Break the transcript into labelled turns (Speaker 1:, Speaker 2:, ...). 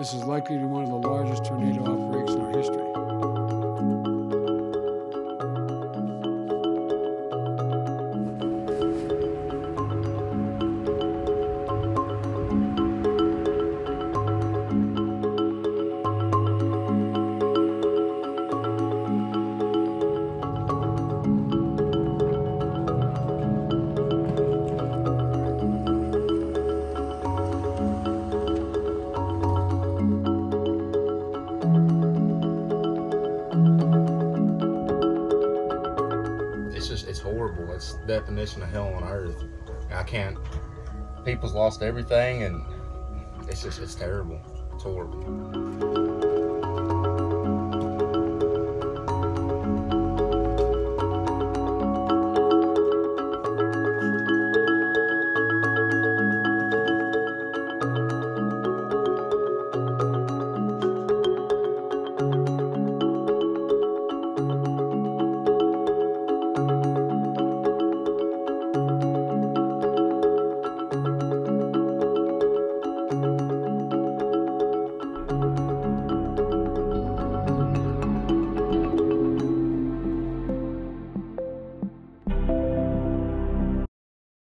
Speaker 1: This is likely to be one of the largest tornado outbreaks in our history.
Speaker 2: It's horrible. It's definition of hell on earth. I can't. People's lost everything, and it's just it's terrible. It's horrible.